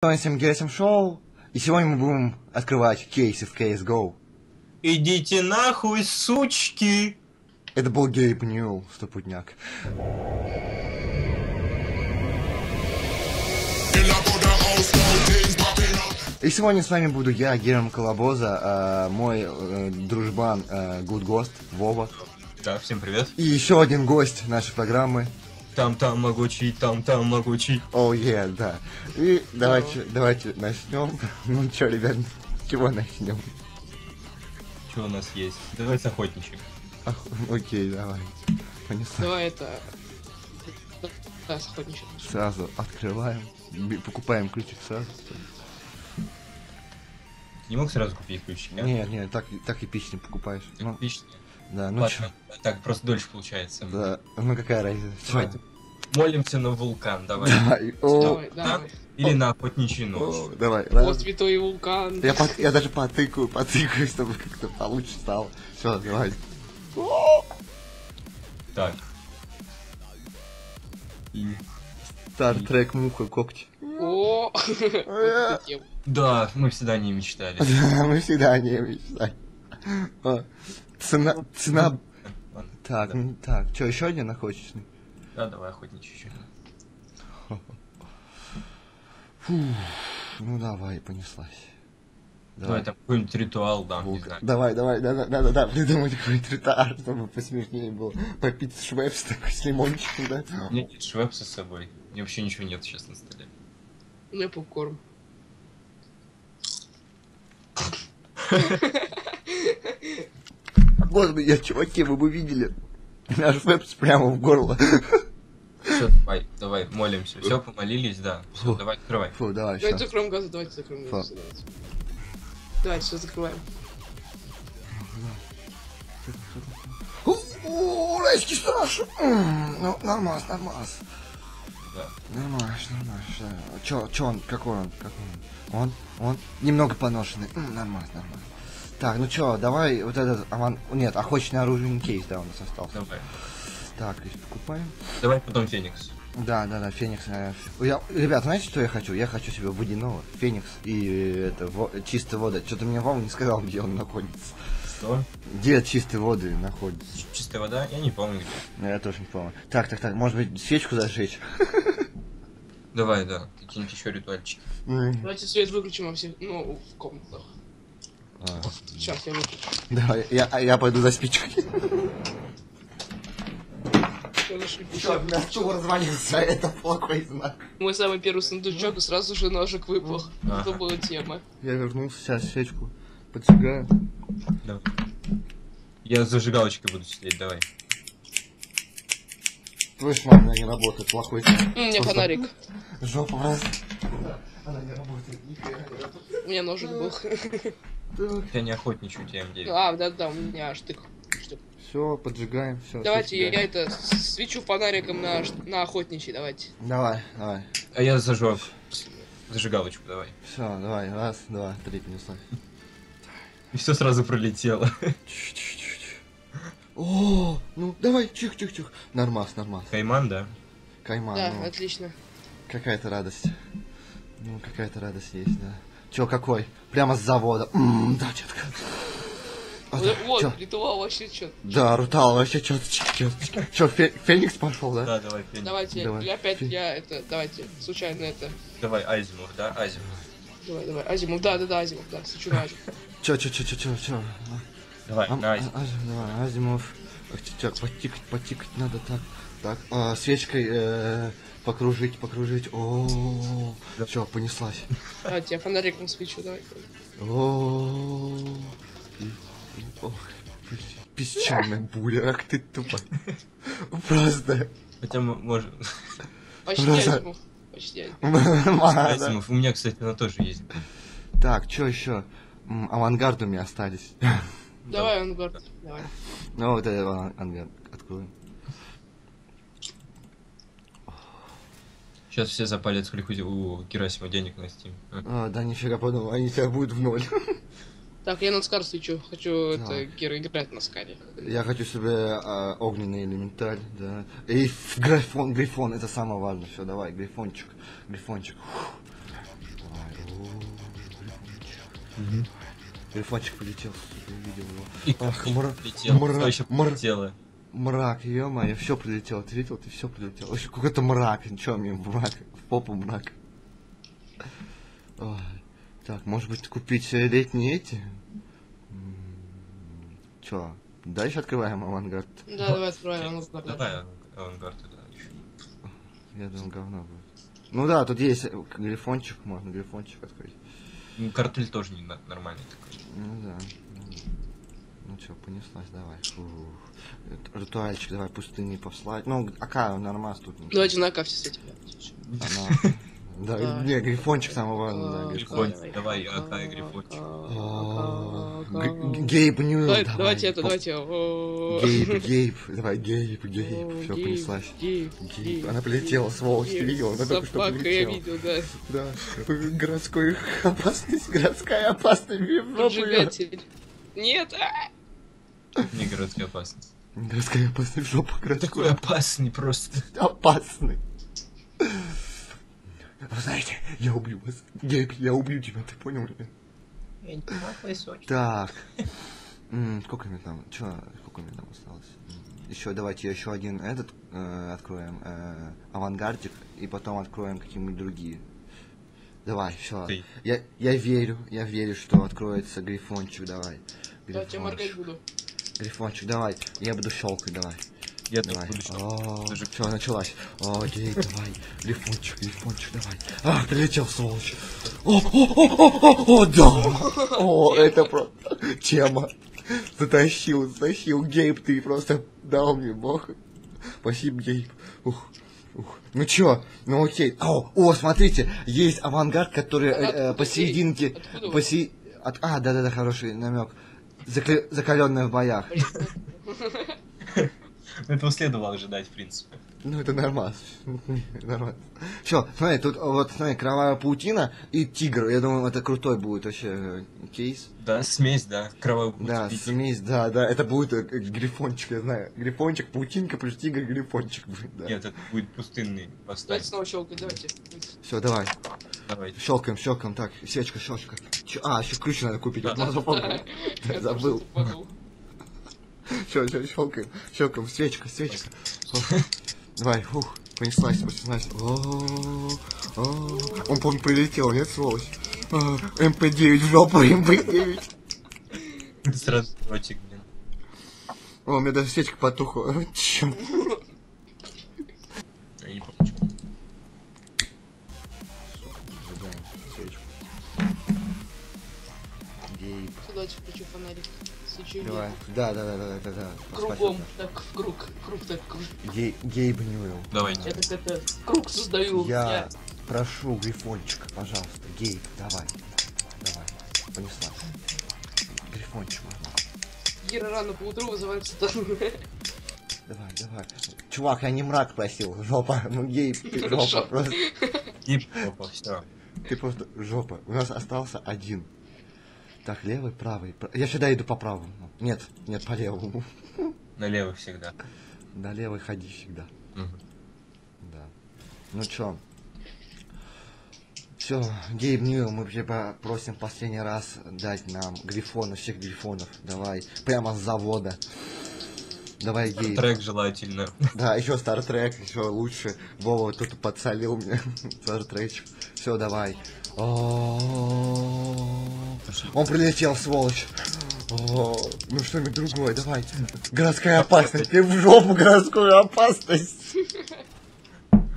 Всем Герасим Шоу, и сегодня мы будем открывать кейсы в CSGO. Идите нахуй, сучки! Это был Гейб Ньюэлл, стопутняк. И сегодня с вами буду я, Герм Колобоза, э, мой э, дружбан э, Good Ghost, Вова. Да, всем привет. И еще один гость нашей программы. Там-там могучий, там-там могучий. О, е, да. И давайте, давайте начнем. Ну что, ребят, с чего начнем? Что у нас есть? Давай с охотничьим. Ах, Окей, давай. Понеслась. Давай это... Да, охотничек. Сразу открываем, покупаем ключик сразу. Не мог сразу купить ключик, да? Нет, нет, так, так эпично покупаешь. Ну, Отлично. Да, ну Ладно, чё, так просто дольше получается. да, ну какая разница. Давайте. Молимся на вулкан, давай. Давай, о, Давай, давай. Или на охотничий о, нож. давай, О, святой вулкан. Я, пот- я даже потыкаю, потыкаю, чтобы как-то получше стало. Все, давай. Так. И... Стартрек муха когти. О. Да, мы всегда не мечтали. Мы всегда не мечтаем. Цена, цена... Ладно, Так, да. ну, так, что, еще один охотничный? Да, давай охотничий еще. Ну давай, понеслась. Давай там какой-нибудь ритуал, да, не Волк. знаю. Давай, давай, да, да, да, да, да, придумать какой-то ритуал, чтобы посмешнее было. Попить швепс такой с лимончиком, да? У меня нет швепса с собой. Мне вообще ничего нет сейчас на столе. У меня попкорн. Господи, я, чуваки, вы бы видели. Наш швепс прямо в горло. Все, давай, давай, молимся. Все, помолились, да. Все, Фу. давай, открывай. Фу, давай, Давайте закроем газы, давайте закроем Фа. газы. Давайте, давайте все закрываем. Уральский страж! Ну, нормас, нормас. Да. Нормас, нормас. да. Чё, чё он, какой он, какой он? Он, он немного поношенный. Нормас, нормас. Так, ну чё, давай вот этот, аван... нет, охотничный оружейный кейс, да, у нас остался. Давай. Так, здесь покупаем. Давай потом Феникс. Да, да, да, Феникс. э, ф- Я, ребят, знаете, что я хочу? Я хочу себе водяного, Феникс и э, это, во, чистая вода. Что-то мне Вова не сказал, где он находится. Что? Где чистые воды находится? Чистая вода? Я не помню где. Ну, Я тоже не помню. Так, так, так, может быть, свечку зажечь? Давай, да. Какие-нибудь еще ритуальчики. Давайте свет выключим во всех, ну, в комнатах. А, Сейчас я выключу. Давай, я, я пойду за спичкой. Печать. на стул развалился, это плохой знак. Мой самый первый сундучок, и сразу же ножик выпал. Ага. Это была тема. Я вернулся, сейчас свечку поджигаю. Давай. Я зажигалочкой буду сидеть, давай. Твой шмат, она не работает, плохой знак. У меня Просто фонарик. Жопа раз. Она не работает, нифига не работает. У меня ножик был. Так, Я не охотничаю, у тебя М9. А, да-да, у меня штык. Штык. все, поджигаем, все. Давайте я, я это свечу фонариком на, на охотничий, давайте. Давай, давай. А я зажег зажигалочку, давай. Все, давай, раз, два, три, понеслась. И все сразу пролетело. О, ну давай, чих, чих, чих. Нормас, нормас. Кайман, да? Кайман, да, ну, отлично. какая-то радость. Ну, какая-то радость есть, да. Чё, какой? Прямо с завода. Ммм, да, четко. А, Вот, да, вот, чё? ритуал вообще чё. Да, Рутал, вообще четочки, четочки. Чё, Фе- Феникс пошел, да? Да, давай, Феникс. Давайте, Давай. я опять, Фи- я это, давайте, случайно это. Давай, Азимов, да? Азимов. Давай, давай, Азимов, да, да, да, Азимов, да, свечу на Азимов. Чё, чё, чё, чё, чё, чё? Давай, А- на а- Азимов. Азим, давай, Азимов. Чё, Потикать, потикать надо так. Так, а, свечкой э, покружить, покружить. О, все, понеслась. Давайте, я фонариком свечу, давай. О, песчаная буря, как ты тупо. Просто. Хотя мы можем... Почти Азимов, почти. Азимов, у меня, кстати, она тоже есть. Так, что еще? Авангард у меня остались. Давай, Ангард, давай. Ну, вот это аван- авангард откроем. Сейчас все запалят, сколько у Герасима денег на Steam. А, А, да нифига подумал, они тебя будут в ноль. Так, я на Скар свечу, хочу это, Гера играть на Скаре. Я хочу себе а, огненный элементаль, да. И грифон, грифон, это самое важное. Все, давай, грифончик, грифончик. Телефончик полетел, сука, я видел его. И Ах, мра... Летел, мра- что еще полетело? Мрак, ё-моё, все прилетело. Ты видел, ты все прилетело. Еще какой-то мрак. Ничего мне мрак, в попу мрак. Ой. Так, может быть, купить летние эти? М, Чё, дальше открываем авангард? Да, давай откроем. ну, как Давай авангард туда еще. Я думаю, говно будет. Ну да, тут есть э, грифончик, можно грифончик открыть. Ну, картель тоже не нормальный такой. Ну да. Ну, Ну чё, понеслась, давай. Фух. Э, Ритуальчик, давай пустыни послать. Ну, ака, нормас тут. Давайте на кафе с этим. Она- Да, Да. не, грифончик самого важного, да. Грифончик, давай, ака и грифончик. Гейб Ньюэлл, Давай- давай. Давайте это, давайте. Гейб, Гейб, давай, Гейб, Гейб, все, понеслась. Гейб, Она полетела, сволочь, ты видел? Она только что Собака, я полетела. видел, да. Да, городской опасность, городская опасность. Нет, а! Не городская опасность. Городская опасность, в жопу Такой опасный просто. опасный. Вы знаете, я убью вас. Гейб, я убью тебя, ты понял меня? Так. М, Сколько мне там? Чё, сколько мне там осталось? Еще давайте еще один этот э, откроем. э, авангардик. И потом откроем какие-нибудь другие. Давай, все. Я, я верю, я верю, что откроется грифончик, давай. Давайте моргать Грифончик, буду. Грифончик, давай. Я буду щелкать, давай. Я Давай. буду Даже- что, началась? О, гей, давай. Грифончик, грифончик, давай. А, прилетел, сволочь. О, о, о, о, о, да. О, это просто тема. Затащил, затащил. Гейб, ты просто дал мне, бог. Спасибо, Гейб. Ух. Ух. Ну чё, ну окей. О, о, смотрите, есть авангард, который э, э, посерединке, посе... от- а, да-да-да, хороший намек. Закаленная в боях. Этого следовало ожидать, в принципе. Ну, это нормально. Нормально. Все, смотри, тут вот, смотри, кровавая паутина и тигр. Я думаю, это крутой будет вообще э, кейс. Да, смесь, да. Кровавый Да, путь. смесь, да, да, это будет э, грифончик, я знаю. Грифончик, паутинка плюс тигр, грифончик будет, да. Нет, это будет пустынный Давайте восстание. снова щелкать, давайте. Все, давай. Давайте. Щелкаем, щелкаем, так, свечка, щелчка. Чё- А, еще ключ надо купить, вот Да. Я Забыл. подумал. Все, все, щелкаем, щелкаем, свечка, свечка. Давай, фух, понеслась, понеслась. Он, помню, прилетел, нет, сволочь? А, МП-9 в жопу, МП-9. Сразу ротик, блин. О, у меня даже свечка потухла. Чем? Фонарик. Давай. Да, да, да, да, да, да. Кругом. Так, круг. Круг так, круг. Гей, Гейб Ньюэлл. Давайте. Я так это круг создаю. Я прошу грифончика, пожалуйста. Гейб, давай. Давай. Понесла. Грифончик. Гера рано по утру вызывает сатану. Давай, давай. Чувак, я не мрак просил. Жопа. Ну, Гейб, ты жопа. Просто, И опа, все. ты просто жопа. У нас остался один. Так, левый, правый. пра- Я всегда иду по правому. Нет, нет, по левому. Налево всегда. На левый ходи всегда. Мгм. Да. Ну чё? Все, Гейб Ньюэлл, мы тебя просим последний раз дать нам грифона, всех грифонов. Давай, прямо с завода. Давай, Гейб. Трек желательно. Да, еще Стартрек, еще лучше. Вова тут подсолил мне Стартречик. Все, давай. Он прилетел, сволочь. Ну что-нибудь другое, давай. Городская опасность. Ты в жопу городскую опасность.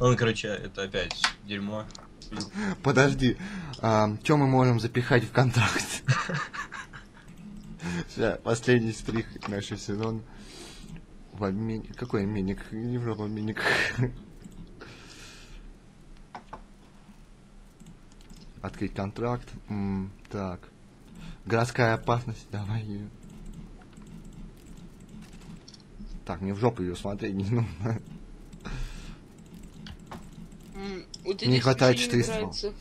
Он, короче, это опять дерьмо. Подожди, что мы можем запихать в контракт? Всё, последний стрих нашего сезона. В обмен... Какой обменник? Не в жопу обменник. Открыть контракт. М, так. Городская опасность. Давай ее. Так, мне в жопу ее смотреть не нужно. М, вот Не хватает фичи четыре мне нравятся.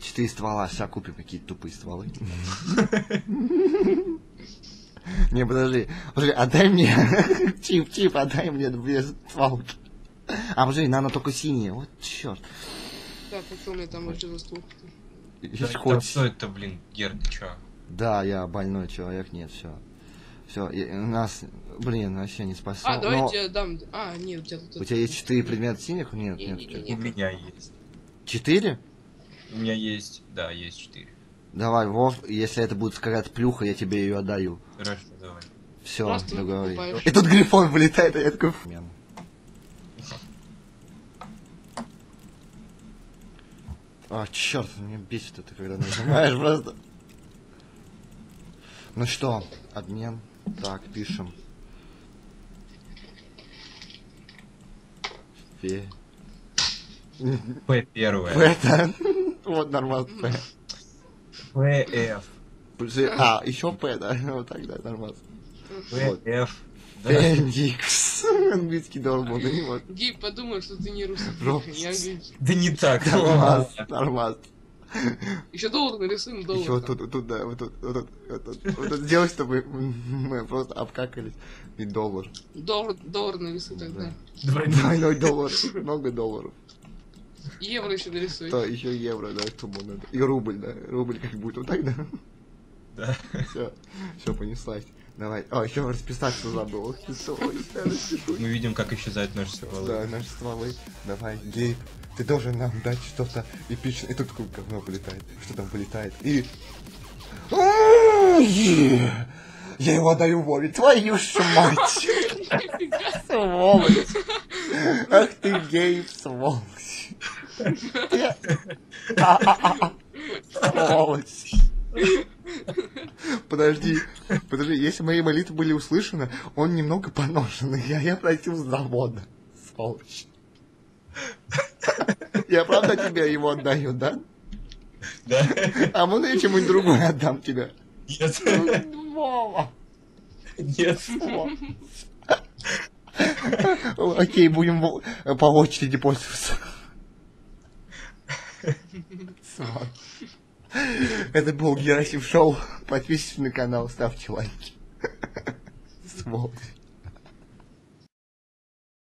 Четыре ствола, сейчас купим какие-то тупые стволы. Не, подожди, подожди, отдай мне, чип, чип, отдай мне две стволки. А, подожди, надо только синие, вот черт. Так, а что у меня там вообще за ствол? Есть Да, хоть... Что это, блин, Гер, ты чё? Да, я больной человек, нет, все. Все, нас, блин, вообще не спасал. А, давай я Но тебе дам. А, нет, у тебя тут... У тебя есть четыре предмета синих? Нет, нет. Не-не-не. У меня есть. Четыре? У меня есть, да, есть четыре. Давай, Вов, если это будет какая-то плюха, я тебе ее отдаю. Хорошо, давай. Все, договорились. И тут грифон вылетает, и я такой... А, черт, меня бесит это, когда нажимаешь просто. Ну что, обмен. Так, пишем. Фе. П первое. П, да? Вот нормально, П. ПФ. А, еще П, да? Вот так, да, нормально. Вот. ПФ. Феникс. Английский долбанный, не может. Гей, подумай, что ты не русский. Да не так. Нормально, нормально. Еще доллар нарисуем, доллар. Еще вот тут, вот тут, да, вот тут, вот тут, вот тут, вот тут сделай, чтобы мы просто обкакались. И доллар. Доллар, доллар нарисуй тогда. Двойной доллар. Много долларов. Евро еще нарисуй. То еще евро, да, чтобы надо. И рубль, да. Рубль как будет вот так, да? Да. Все, все, понеслась. Давай. А, еще расписаться забыл. Мы видим, как исчезают наши стволы. Да, наши стволы. Давай, Гейб, ты должен нам дать что-то эпичное. И тут такое говно вылетает. Что там вылетает? И... Я его отдаю Вове. Твою ж мать! Сволочь! Ах ты, Гейб, сволочь! Сволочь! Подожди, подожди, если мои молитвы были услышаны, он немного поношенный. Я, я просил с завода. Сволочь. Я правда тебе его отдаю, да? Да? А можно я чему-нибудь другое отдам тебе? Нет. Вова. Нет. Окей, будем по очереди пользоваться. Это был Герасим Шоу. Подписывайтесь на канал, ставьте лайки. Сволочь.